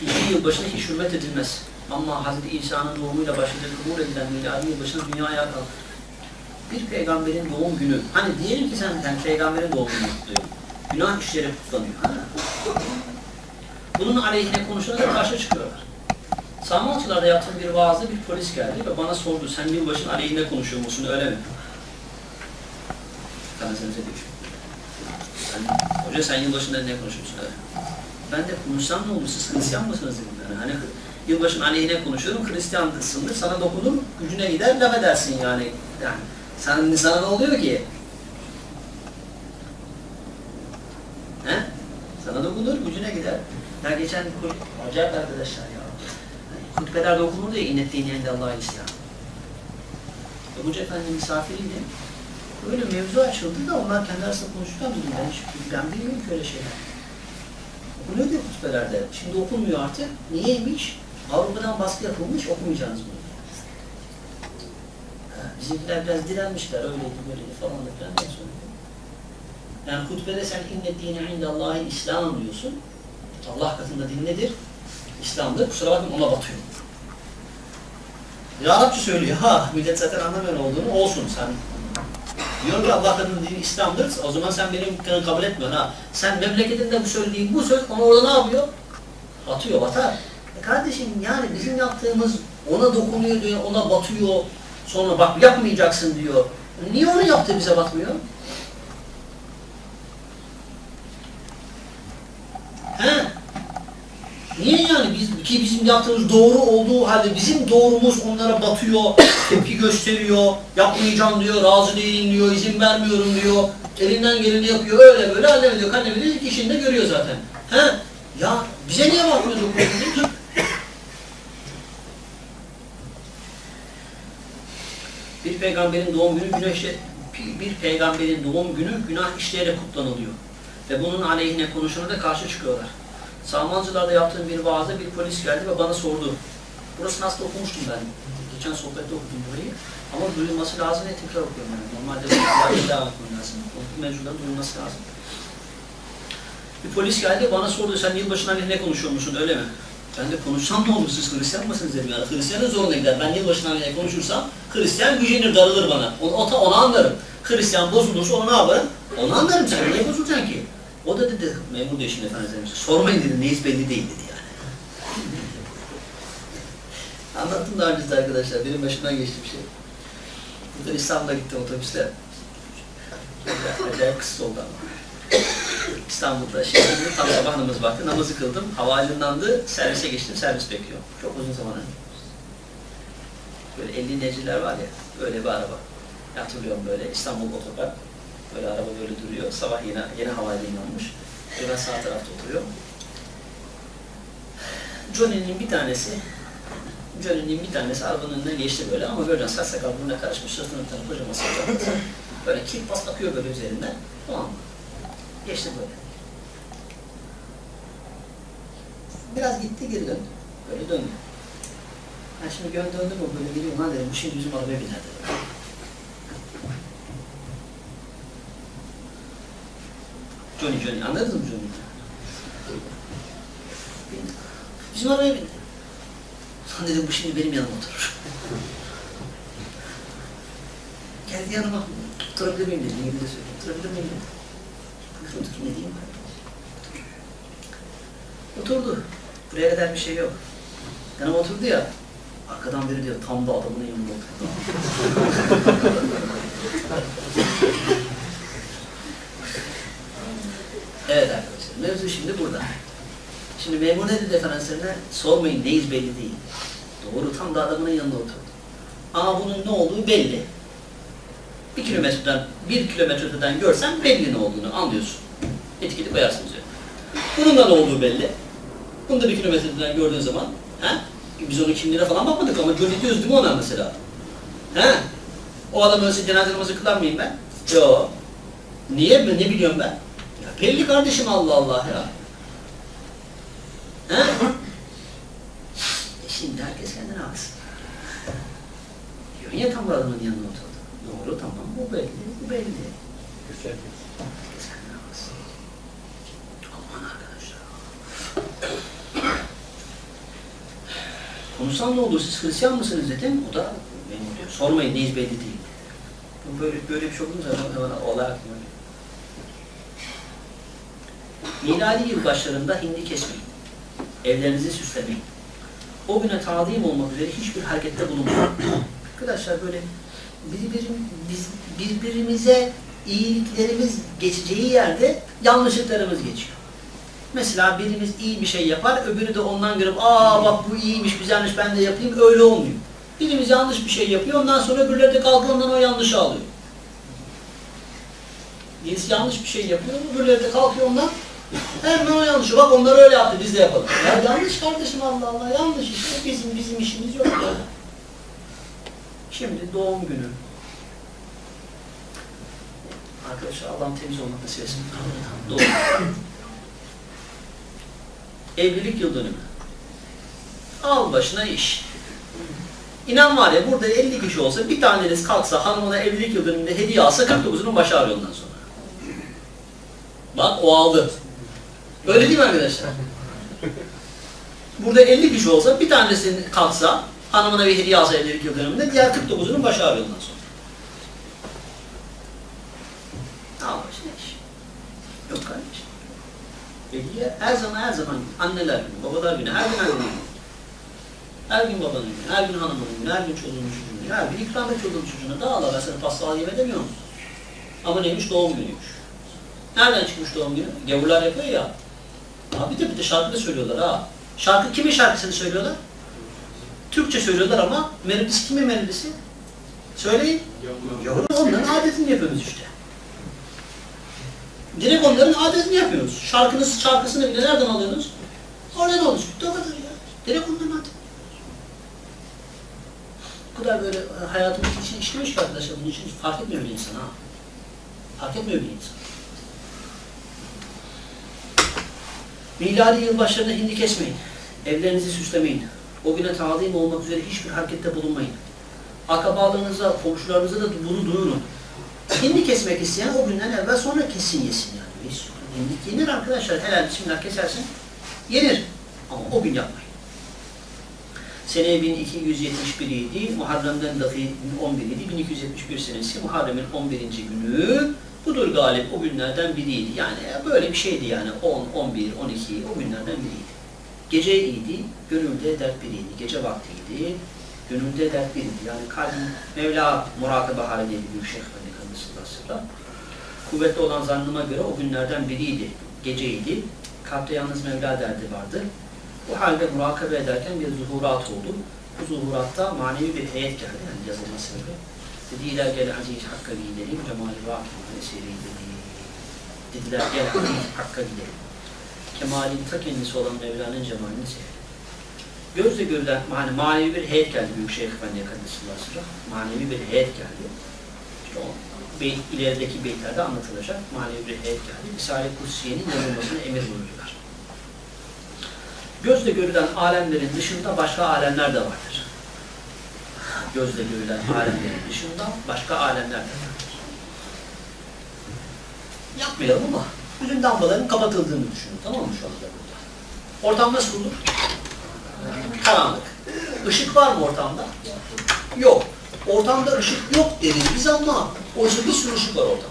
Hicri yılbaşına hiç hürmet edilmez. Ama Hz. İsa'nın doğumuyla başladığı kabul edilen miladi yılbaşına dünya ayağa kalkar. Bir peygamberin doğum günü, hani diyelim ki sen yani peygamberin doğum günü kutluyor. Günah işleri kutlanıyor. Ha? Bunun aleyhine konuşanlara karşı çıkıyorlar. Sağmalçılarda yaptığım bir vaazda bir polis geldi ve bana sordu, sen yılbaşının aleyhine konuşuyor musun, öyle mi? Ben sana dedim. Sen, hoca sen yılbaşında ne konuşuyorsun? Öyle. Ben de konuşsam ne olur, siz Hristiyan mısınız dedim. Yani hani yılbaşının aleyhine konuşuyorum, Hristiyansındır, sana dokunur, gücüne gider, laf edersin yani. Yani sana, sana ne oluyor ki? He? Sana dokunur, gücüne gider. Ya geçen acayip arkadaşlar ya. Hutbelerde okunur ya innettiğini ende Allah'a İslam. Ve Hoca Efendi misafiriydi. Böyle mevzu açıldı da onlar kendi arasında konuşurken dedim ben hiç ben bilmiyorum ki öyle şeyler. Okunuyor diyor hutbelerde. Şimdi okunmuyor artık. Niyeymiş? Avrupa'dan baskı yapılmış okumayacağınız bunu. Bizimkiler biraz direnmişler öyleydi böyleydi falan filan diye söylüyor. Yani hutbede sen innettiğini inde Allah'a İslam diyorsun. Allah katında din nedir? İslam'da kusura bakmayın ona batıyor. Bir Arapça söylüyor. Ha millet zaten anlamıyor ne olduğunu. Olsun sen. Diyor ki Allah kadının dini İslam'dır. O zaman sen benim kanı kabul etmiyorsun ha. Sen memleketinde bu söylediğin bu söz onu orada ne yapıyor? Batıyor, batar. E kardeşim yani bizim yaptığımız ona dokunuyor diyor, ona batıyor. Sonra bak yapmayacaksın diyor. Niye onu yaptı bize batmıyor? He? Niye yani biz ki bizim yaptığımız doğru olduğu halde bizim doğrumuz onlara batıyor, tepki gösteriyor, yapmayacağım diyor, razı değilim diyor, izin vermiyorum diyor, elinden geleni yapıyor, öyle böyle annem diyor, annem diyor, ilk işinde görüyor zaten. He? Ya bize niye bakmıyor konuda? peygamberin doğum günü güneşe bir peygamberin doğum günü günah işleyerek kutlanılıyor. Ve bunun aleyhine konuşana da karşı çıkıyorlar. Salmancılar'da yaptığım bir vaazda bir polis geldi ve bana sordu. Burasını aslında okumuştum ben. Geçen sohbette okudum burayı. Ama duyulması lazım diye tekrar okuyorum. Yani. Normalde ibadet devam etmem lazım. Bu mevzuların duyulması lazım. Bir polis geldi bana sordu sen yılbaşına ne konuşuyor musun öyle mi? Ben de konuşsam ne olur siz Hristiyan mısınız dedim yani. Hristiyanın zoruna gider. Ben yılbaşına ne konuşursam Hristiyan gücenir darılır bana. Onu, onu, onu anlarım. Hristiyan bozulursa onu ne yaparım? Onu anlarım sen niye bozulacaksın ki? O da dedi memur da işin efendisi. Sormayın dedi neyiz belli değil dedi yani. Anlattım daha önce arkadaşlar. Benim başımdan geçti bir şey. Buradan İstanbul'a gittim otobüsle. Acayip kısa oldu ama. İstanbul'da şimdi tam sabah namazı vakti namazı kıldım. Havaalanındandı. Servise geçtim. Servis bekliyor. Çok uzun zaman önce. Böyle 50 neciler var ya. Böyle bir araba. Hatırlıyorum böyle İstanbul otopark. Böyle araba böyle duruyor. Sabah yine yeni havalimanı olmuş. Ve ben sağ tarafta oturuyorum. Johnny'nin bir tanesi Johnny'nin bir tanesi arabanın önünden geçti böyle ama böyle saç sakal burnuna karışmış sırtına bir tane kocaman sakal. böyle kirpas akıyor böyle üzerinden. Tamam mı? Geçti böyle. Biraz gitti geri döndü. Böyle döndü. Ben şimdi gön döndüm mü böyle geliyorum lan dedim bu şimdi bizim arabaya biner dedim. Johnny Johnny anladınız mı Johnny? Bizim arabaya bindi. Lan dedim bu şimdi benim yanıma oturur. Geldi yanıma. Oturabilir miyim dedim. İngilizce söyledi. Oturabilir miyim dedim. Otur ne diyeyim ben. Otur. Oturdu. Buraya kadar bir şey yok. Yanıma oturdu ya. Arkadan biri diyor tam da adamın yanında oturdu. evet arkadaşlar. Mevzu şimdi burada. Şimdi memur ne dedi efendisine? Sormayın neyiz belli değil. Doğru tam da adamın yanında oturdu. Ama bunun ne olduğu belli. Bir kilometreden, bir kilometre öteden görsen belli ne olduğunu anlıyorsun. Etiketi koyarsın üzerine. Bunun da ne olduğu belli. Bunu da bir kilometreden gördüğün zaman, he? biz onun kimliğine falan bakmadık ama görüntüyoruz değil mi ona mesela? He? O adam ölse cenaze namazı kılar mıyım ben? Yo. Niye? Ben ne biliyorum ben? Ya belli kardeşim Allah Allah ya. He? Şimdi herkes kendine alsın. Diyor ya tam bu adamın yanına oturdu. Doğru tamam bu belli, bu belli. Alsın. Aman arkadaşlar. Konuşsam ne olur siz Hristiyan mısınız dedim. O da benim diyor. Sormayın neyiz belli değil. Böyle, böyle bir şey olduğunda hemen, hemen olay. Miladi yıl başlarında hindi kesmeyin. Evlerinizi süslemeyin. O güne tadim olmak üzere hiçbir harekette bulunmayın. Arkadaşlar böyle birbirim, biz, birbirimize iyiliklerimiz geçeceği yerde yanlışlıklarımız geçiyor. Mesela birimiz iyi bir şey yapar, öbürü de ondan görüp aa bak bu iyiymiş, güzelmiş ben de yapayım, öyle olmuyor. Birimiz yanlış bir şey yapıyor, ondan sonra öbürleri de kalkıyor ondan o yanlışı alıyor. Birisi yanlış bir şey yapıyor, öbürleri de kalkıyor ondan hemen o yanlışı, bak onlar öyle yaptı, biz de yapalım. Ya yanlış kardeşim Allah Allah, yanlış işte, bizim bizim işimiz yok ya. Şimdi doğum günü. Arkadaşlar Allah'ım temiz olmak nasip etsin. Doğum. Evlilik yıl dönümü. Al başına iş. İnan var ya burada 50 kişi olsa bir taneniz kalksa hanımına evlilik yıl dönümünde hediye alsa 49'unun başı ağrıyor ondan sonra. Bak o aldı. Öyle değil mi arkadaşlar? Burada 50 kişi olsa bir tanesi kalksa hanımına bir hediye alsa evlilik yıl dönümünde diğer 49'unun başı ağrıyor ondan sonra. Al başına iş. Yok kardeşim. Hediye her zaman her zaman anneler günü, babalar günü, her gün her gün. Her gün babanın günü, her gün hanımın günü, her gün çocuğun çocuğun Her gün ikram et çocuğun çocuğuna. Daha Allah ben sana pasta alayım edemiyor musun? Ama neymiş? Doğum günüymüş. Nereden çıkmış doğum günü? Gavurlar yapıyor ya. Abi de bir de şarkı söylüyorlar ha. Şarkı kimin şarkısını söylüyorlar? Türkçe söylüyorlar ama melodisi kimin melodisi? Söyleyin. Gavur. Onların adetini yapıyoruz işte. Direkt onların adetini yapıyoruz. Şarkınız, şarkısını bile nereden alıyorsunuz? Oradan alıyorsunuz. O kadar ya. Direkt onların adetini Bu kadar böyle e, hayatımız için işlemiş ki arkadaşlar bunun için fark etmiyor bir insan ha. Fark etmiyor bir insan. Miladi yılbaşlarında hindi kesmeyin. Evlerinizi süslemeyin. O güne talim olmak üzere hiçbir harekette bulunmayın. Akrabalarınıza, komşularınıza da bunu duyurun. Hindi kesmek isteyen o günden evvel sonra kesin yesin yani. Hindi yenir arkadaşlar. Helal bismillah kesersin. Yenir. Ama o gün yapmayın. Sene 1271 idi. Muharrem'den dahi 11 idi. 1271 senesi Muharrem'in 11. günü. Budur galip o günlerden biriydi. Yani böyle bir şeydi yani 10, 11, 12 o günlerden biriydi. Gece iyiydi, gönülde dert biriydi. Gece vaktiydi, gönülde dert biriydi. Yani kalbin Mevla murakabe halindeydi Büyük Şeyh ve sellem. Kuvvetli olan zannıma göre o günlerden biriydi. Geceydi. Kalpte yalnız Mevla derdi vardı. Bu halde murakabe ederken bir zuhurat oldu. Bu zuhuratta manevi bir heyet geldi. Yani yazılma sebebi. Dediler gel aziz hakka gidelim. Cemali Rahman eseri dedi. Dediler gel aziz hakka gidelim. Kemalin ta kendisi olan Mevla'nın cemalini seyredelim. Gözle görülen yani manevi bir heyet geldi Büyük Şeyh Efendi sonra. Manevi bir heyet geldi. İşte o beyt, ilerideki beytlerde anlatılacak manevi bir heyet geldi. Risale-i Kutsiye'nin yazılmasına emir buyurdular. Gözle görülen alemlerin dışında başka alemler de vardır. Gözle görülen alemlerin dışında başka alemler de vardır. Yapmayalım ama bütün lambaların kapatıldığını düşünün. Tamam mı şu anda burada? Ortam nasıl olur? Karanlık. Işık var mı ortamda? Yok. Ortamda ışık yok deriz biz ama oysa bir sürü ışık var ortamda.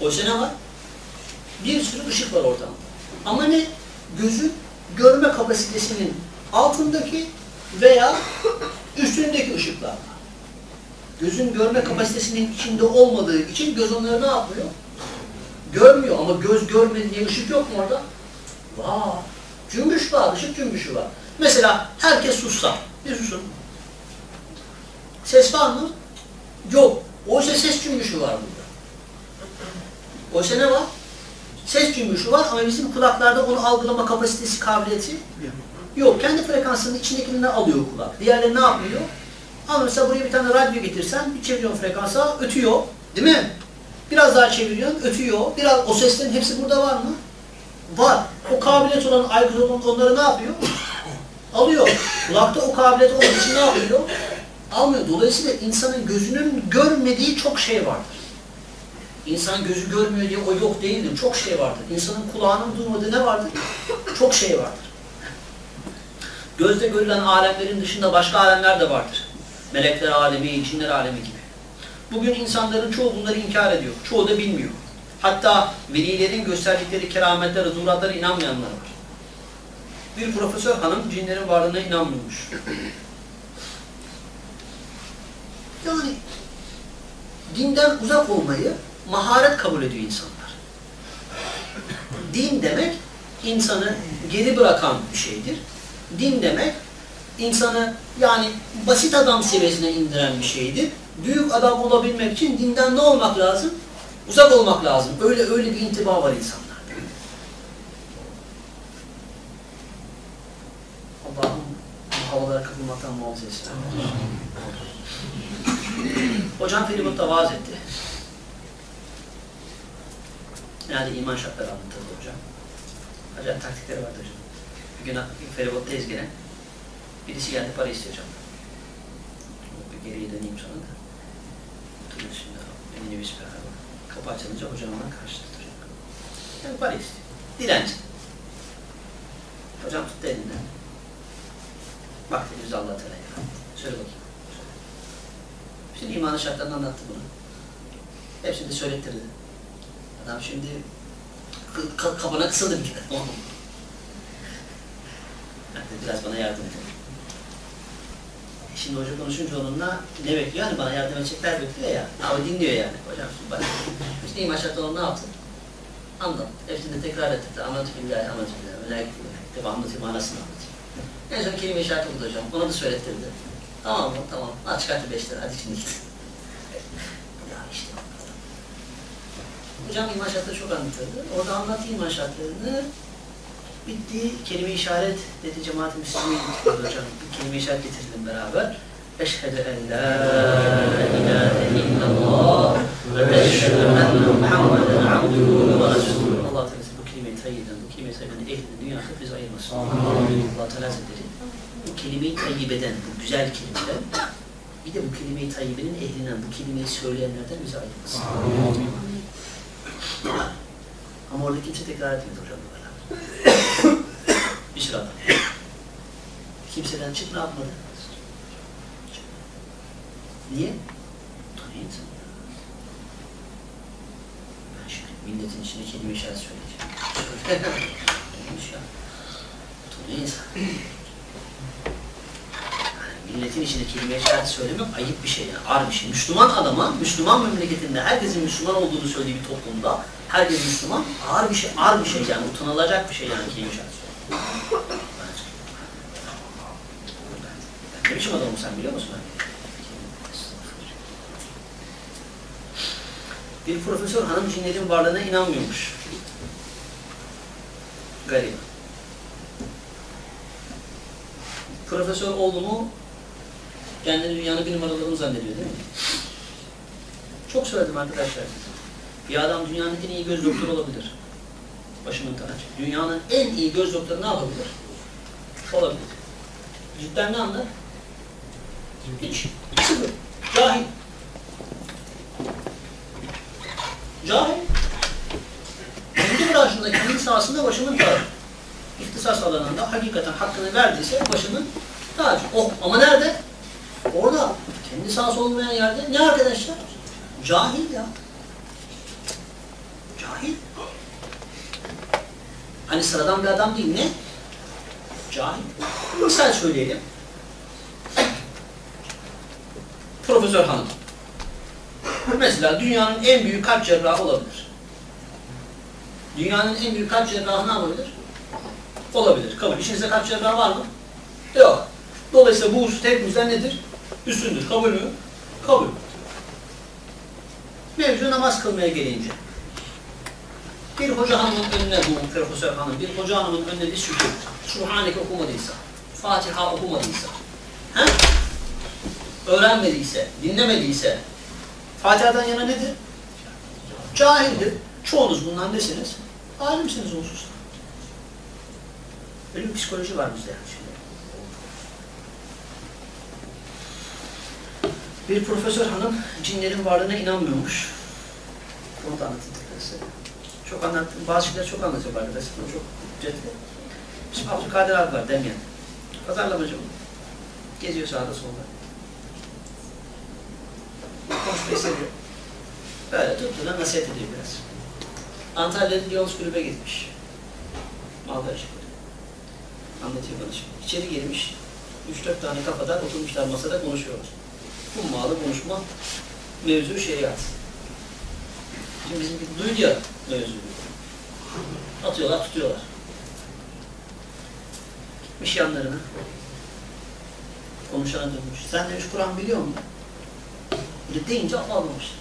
Oysa ne var? Bir sürü ışık var ortamda. Ama ne? Gözün görme kapasitesinin altındaki veya üstündeki ışıklar. Gözün görme kapasitesinin içinde olmadığı için göz onları ne yapıyor? Görmüyor ama göz görmedi diye ışık yok mu orada? Var. Cümbüş var, ışık cümbüşü var. Mesela herkes sussa. Bir susun. Ses var mı? Yok. Oysa ses cümbüşü var burada. Oysa ne var? Ses cümbüşü var ama bizim kulaklarda onu algılama kapasitesi, kabiliyeti yok. Kendi frekansının içindekinden alıyor kulak. Diğerleri ne yapıyor? Ama mesela buraya bir tane radyo getirsen, bir çeviriyorsun frekansa, ötüyor. Değil mi? Biraz daha çeviriyorsun, ötüyor. Biraz o seslerin hepsi burada var mı? Var. O kabiliyet olan, olan onları ne yapıyor? Alıyor. Kulakta o kabiliyet olduğu için ne yapıyor? Almıyor. Dolayısıyla insanın gözünün görmediği çok şey vardır. İnsan gözü görmüyor diye o yok değildir. Çok şey vardır. İnsanın kulağının duymadığı ne vardır? Çok şey vardır. Gözde görülen alemlerin dışında başka alemler de vardır. Melekler alemi, cinler alemi gibi. Bugün insanların çoğu bunları inkar ediyor. Çoğu da bilmiyor. Hatta velilerin gösterdikleri kerametlere, zuhuratlara inanmayanlar var. Bir profesör hanım cinlerin varlığına inanmıyormuş. Yani dinden uzak olmayı maharet kabul ediyor insanlar. Din demek insanı geri bırakan bir şeydir. Din demek insanı yani basit adam seviyesine indiren bir şeydir. Büyük adam olabilmek için dinden ne olmak lazım? Uzak olmak lazım. Öyle öyle bir intiba var insanlarda. Allah'ım bu havalara kapılmaktan muhafaza etsin. Hocam Feribot'ta vaaz etti. Yani iman şartları anlatıldı hocam. Acayip taktikleri vardı hocam. Bir gün Feribot'tayız gene. Birisi geldi para. Bir geriye döneyim sonra da. Minibüs beraber. Kapı açılınca hocam ona karşıda duruyor. Yani para istiyor. Dilenci. Hocam tuttu elinden. Bak dedi biz Allah Teala'ya. Söyle bakayım. Şimdi imanın şartlarını anlattı bunu. Hepsini de söylettirdi. Adam şimdi k- k- kafana kısıldı bir kere. Biraz bana yardım edin. Şimdi hoca konuşunca onunla ne bekliyor? Hani bana yardım edecekler bekliyor ya. Ama dinliyor yani. Hocam şimdi bak. İşte şartları onu ne yaptı? Anlat. Hepsini tekrar ettirdi. Anlatı billahi, anlatı billahi. Gibi. Devamlı manasını anlatıyor. En son kelime-i şartı buldu hocam. Ona da söylettirdi. Tamam mı? Tamam. Al çıkarttı beş lira. Hadi şimdi git. ya işte. Hocam iman şartları çok anlatırdı. Orada anlattı iman şartlarını. Bitti. Kelime-i işaret dedi cemaat-i müslümin hocam. Bir kelime-i işaret getirelim beraber. Eşhedü en la ilahe illallah ve eşhedü enne Muhammeden abduhu ve resuluhu. Allah Teala bu kelime-i tayyiden, bu kelime-i tayyiden ehlini dünya bizi ayırmasın. Allah Teala Hazretleri bu kelime-i tayyibeden, bu güzel kelimeden bir de bu kelime-i tayyibenin ehlinden, bu kelimeyi söyleyenlerden bizi ayırmasın. Ama orada kimse tekrar etmedi hocam bir sırada. Kimseden çık ne yapmadı? Niye? Tanıyor. Ben şimdi milletin içinde kelime işaret söyleyeceğim. Neymiş ya? Yani milletin içinde kelime işaret söylemek ayıp bir şey yani, ağır bir şey. Müslüman adama, Müslüman memleketinde herkesin Müslüman olduğunu söylediği bir toplumda herkes Müslüman, ağır bir şey, ağır bir şey yani, utanılacak bir şey yani kelime. Ben ne biçim adamım sen biliyor musun? Bir profesör hanım cinlerin varlığına inanmıyormuş. Garip. Profesör oldu mu kendini dünyanın bir numaralarını zannediyor değil mi? Çok söyledim arkadaşlar. Bir adam dünyanın en iyi göz doktoru olabilir. Başımın tacı. Dünyanın en iyi göz doktoru ne yapabilir? Olabilir. Cidden ne anlar? Hiç. Sıfır. Cahil. Cahil. Kendi branşında, kendi sahasında başımın tacı. İhtisas alanında hakikaten hakkını verdiyse başımın tacı. Oh, ama nerede? Orada. Kendi sahası olmayan yerde. Ne arkadaşlar? Cahil ya. Cahil. Hani sıradan bir adam değil. Ne? Cahil. Misal söyleyelim. Profesör Hanım. Mesela dünyanın en büyük kalp cerrahı olabilir. Dünyanın en büyük kalp cerrahı ne yapabilir? Olabilir. Kabul. İçinizde kalp cerrahı var mı? Yok. Dolayısıyla bu husus hepimizden nedir? Üstündür. Kabul mü? Kabul. Mevzu namaz kılmaya gelince. Bir hoca hanımın önüne bu profesör hanım, bir hoca hanımın önüne diz çöküp Subhaneke okumadıysa, Fatiha okumadıysa, he? öğrenmediyse, dinlemediyse, Fatiha'dan yana nedir? Cahildir. Çoğunuz bundan desiniz. Alimsiniz o hususta. Böyle bir psikoloji var bizde yani şimdi. Bir profesör hanım cinlerin varlığına inanmıyormuş. Onu da anlatayım. Çok anlattım. Bazı şeyler çok anlatıyor arkadaşlar. Çok ücretli. Bizim Abdülkadir abi var Demyen. Pazarlamacı bu. Geziyor sağda solda. Konuşmayı seviyor. Böyle tuttuğuna nasihat ediyor biraz. Antalya'da Lyons kulübe gitmiş. Mallar çıkıyor. Anlatıyor bana şimdi. İçeri girmiş. 3-4 tane kafadan oturmuşlar masada konuşuyorlar. Hummalı konuşma mevzu şeriat. Şimdi bizim duydu ya mevzuyu. Atıyorlar, tutuyorlar. Gitmiş yanlarına. Konuşana dönmüş. Sen demiş Kur'an biliyor musun? Böyle deyince afallamışlar.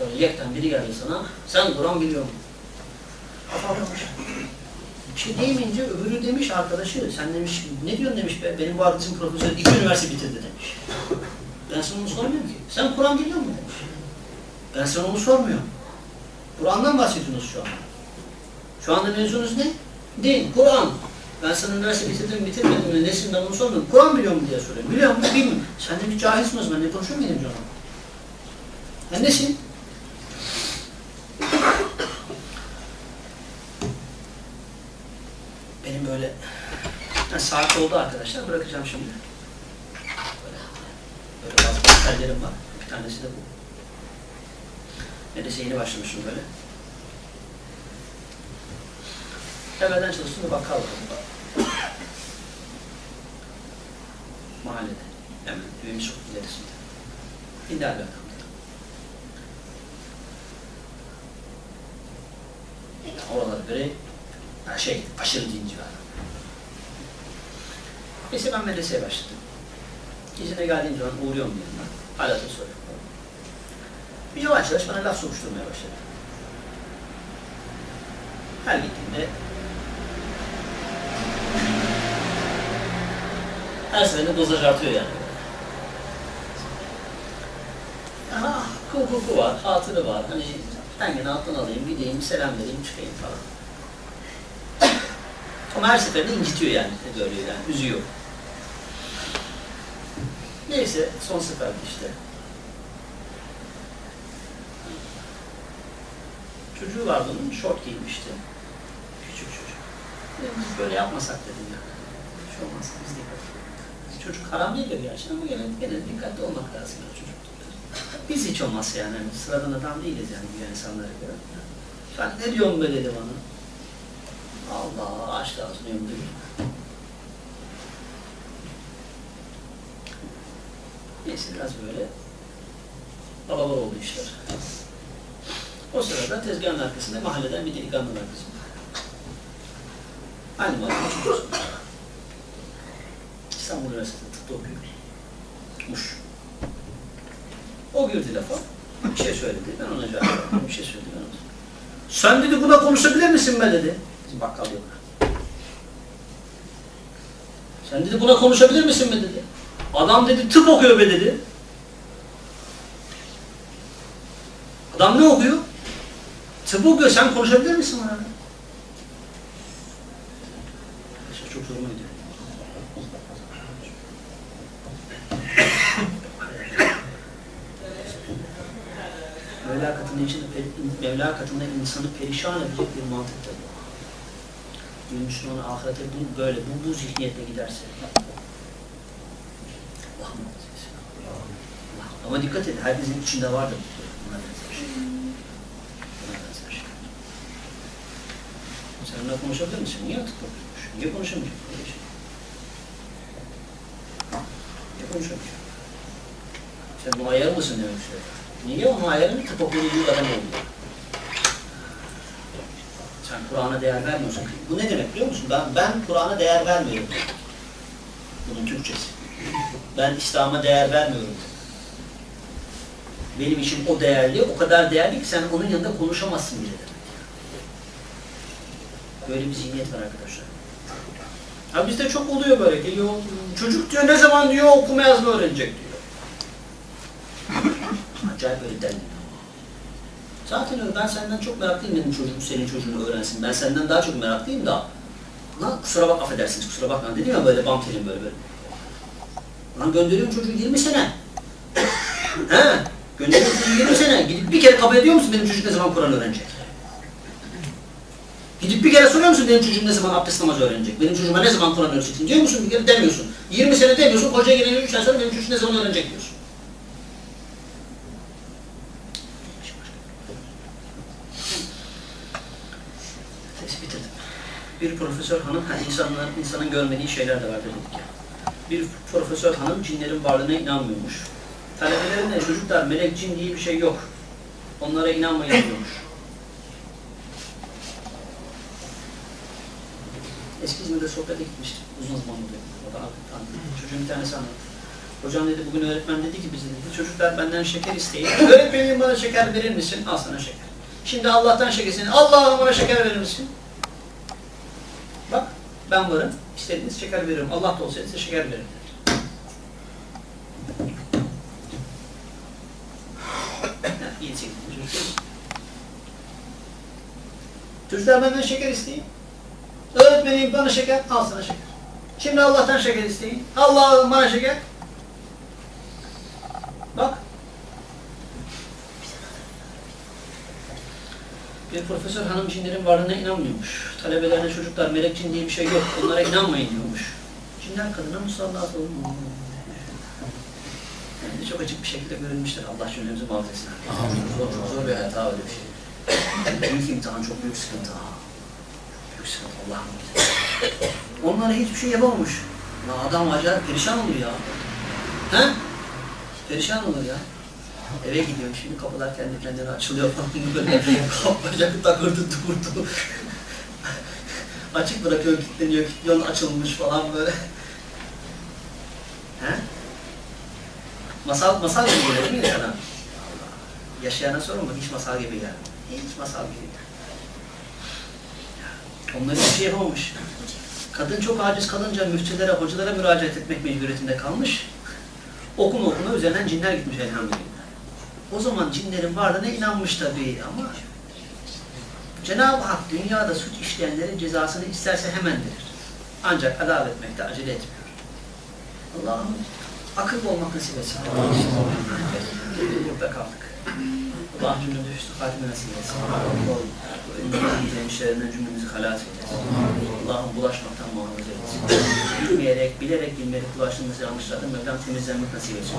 Böyle yekten biri geldi sana, sen Kur'an biliyor musun? Afallamış. Bir şey diyemeyince öbürü demiş arkadaşı, sen demiş ne diyorsun demiş be, benim bu arkadaşım profesör iki üniversite bitirdi demiş. Ben sana onu sormuyorum ki. Sen Kur'an biliyor musun demiş. Ben sana onu sormuyorum. Kur'an'dan bahsediyorsunuz şu an. Şu anda mevzunuz ne? Din, Kur'an. Ben sana üniversite bitirdim, bitirmedim mi, nesin ben onu sormuyorum. Kur'an biliyor musun diye soruyorum. Biliyor musun, bilmiyorum. Sen de bir cahilsin o zaman, ne konuşuyorum benim canım? Ben nesin? Benim böyle ha, saat oldu arkadaşlar. Bırakacağım şimdi. Böyle bazı kriterlerim var. Bir tanesi de bu. Medrese yeni başlamışım böyle. Evvelden çalıştım bir bakkal vardı. Mahallede. Hemen evimiz çok ilerisinde. Dindar bir adamdı. Yani oralara göre ha, şey, aşırı dinci bir. Neyse ben medreseye başladım. İzine geldiğim zaman uğruyorum yanına. Hala da soruyorum. Bir yavaş yavaş bana laf sokuşturmaya başladı. Her gittiğimde her seferinde dozaj artıyor yani. Aha, hukuku var, hatırı var. Hani ben gene alttan alayım, gideyim, selam vereyim, çıkayım falan. Ama her seferinde incitiyor yani, böyle yani, üzüyor. Neyse, son seferde işte. Çocuğu vardı onun, şort giymişti. Küçük çocuk. Biz böyle yapmasak dedim ya. Hiç olmazsa biz dikkat edelim. Çocuk haram değil de gerçi ama gene, gene dikkatli olmak lazım ya çocuk. Biz hiç olmazsa yani, hani sıradan adam değiliz yani bu insanlara göre. Sen ne diyorsun be dedi bana. Allah aşk lazım diyorum dedi. Neyse biraz böyle balabar oldu işler. O sırada tezgahın arkasında mahalleden bir delikanlı var kızım. Aynı mahallede. İstanbul Üniversitesi'nde tıpta okuyor. Muş. O girdi lafa. Bir şey söyledi. Ben ona cevap verdim. Bir şey söyledi. Ben ona Sen dedi buna konuşabilir misin be dedi. Bizim bakkal yok. Sen dedi buna konuşabilir misin be dedi. Adam dedi tıp okuyor be dedi. Adam ne okuyor? Tıp okuyor. Sen konuşabilir misin bana? İşte çok zoruma gidiyor. Mevla katında, için, Mevla katında insanı perişan edecek bir mantıktır bu. Bir Müslüman ahirete bu, böyle, bu, bu zihniyetle giderse. Ama dikkat edin, herkesin içinde vardır bu. Buna benzer şey. Buna benzer şey. Sen onunla konuşabilir misin? Niye atıp bakıyormuş? Niye konuşamayacak? Şey. Niye konuşamayacak? Sen bu ayar mısın demek istiyor. Niye onun ayarını tıp okuduğu adam oluyor? Sen Kur'an'a değer vermiyorsun. Bu ne demek biliyor musun? Ben, ben Kur'an'a değer vermiyorum. Bunun Türkçesi. Ben İslam'a değer vermiyorum. Benim için o değerli, o kadar değerli ki sen onun yanında konuşamazsın bile. Böyle bir zihniyet var arkadaşlar. Ha bizde çok oluyor böyle. Geliyor, çocuk diyor ne zaman diyor okuma yazma öğrenecek diyor. Acayip öyle deli. Zaten öyle. Ben senden çok meraklıyım benim çocuğum senin çocuğunu öğrensin. Ben senden daha çok meraklıyım da. Lan kusura bak affedersiniz kusura bakma dedim ya böyle bam terim böyle böyle. Lan gönderiyorum çocuğu 20 sene. He? Gönderiyorum çocuğu 20 sene. Gidip bir kere kabul ediyor musun benim çocuk ne zaman Kur'an öğrenecek? Gidip bir kere soruyor musun benim çocuğum ne zaman abdest namazı öğrenecek? Benim çocuğuma ne zaman Kur'an öğreteceksin diyor musun? Bir kere demiyorsun. 20 sene demiyorsun. Kocaya gelene 3 ay sonra benim çocuğum ne zaman öğrenecek diyorsun. Bir profesör hanım, ha, insanlar, insanın görmediği şeyler de var dedik ya. Bir profesör hanım cinlerin varlığına inanmıyormuş. Talebelerine çocuklar melek cin diye bir şey yok. Onlara inanmayın diyormuş. Eski İzmir'de sohbete gitmiştim. Uzun zaman oluyor. O da anlattı. Çocuğun bir tanesi anlattı. Hocam dedi bugün öğretmen dedi ki bize dedi çocuklar benden şeker isteyin. Öğretmenim bana şeker verir misin? Al sana şeker. Şimdi Allah'tan şeker isteyin. Allah'ım bana şeker verir misin? Bak ben varım. İstediğiniz şeker veririm. Allah da olsaydı size şeker veririm. İyi mi? Çocuklar benden şeker isteyin. Öğretmenim bana şeker, al sana şeker. Şimdi Allah'tan şeker isteyin. Allah'ım bana şeker. Bak. Bir profesör hanım cinlerin varlığına inanmıyormuş. Talebelerine çocuklar melek cin diye bir şey yok. Onlara inanmayın diyormuş. Cinler kadına musallat olmuş. Yani çok açık bir şekilde görülmüştür. Allah cümlemizi muhafaza etsin. Zor, zor bir hayat ha öyle bir şey. büyük imtihan, çok büyük sıkıntı ha. Büyük sıkıntı Allah muhafaza Onlara hiçbir şey yapamamış. Ya adam acayip perişan olur ya. He? Perişan olur ya. Eve gidiyorum şimdi kapılar kendi kendine açılıyor falan böyle kapacak takırdı durdu. Açık bırakıyor, kilitleniyor, kilitliyor, açılmış falan böyle. He? Masal, masal gibi geliyor değil mi sana? Yaşayana sorun mu? Hiç masal gibi gelmiyor. Hiç masal gibi gelmiyor. Ya. Onlar hiçbir şey yapamamış. Kadın çok aciz kalınca müftülere, hocalara müracaat etmek mecburiyetinde kalmış. Okuma okuma üzerinden cinler gitmiş elhamdülillah. O zaman cinlerin varlığına inanmış tabii ama Cenab-ı Hak dünyada suç işleyenlerin cezasını isterse hemen verir. Ancak azap etmekte acele etmiyor. Allah'ım akıl olmak nasip etsin. Burada kaldık. Allah'ın cümlemize hüsnü hatime nasip etsin. Bu ümmetimizin işlerinden cümlemizi halas eylesin. Allah'ım bulaşmaktan muhafaza etsin. Bilmeyerek, bilerek bilmeyerek bulaştığımız yanlışlardan Mevlam temizlenmek nasip etsin.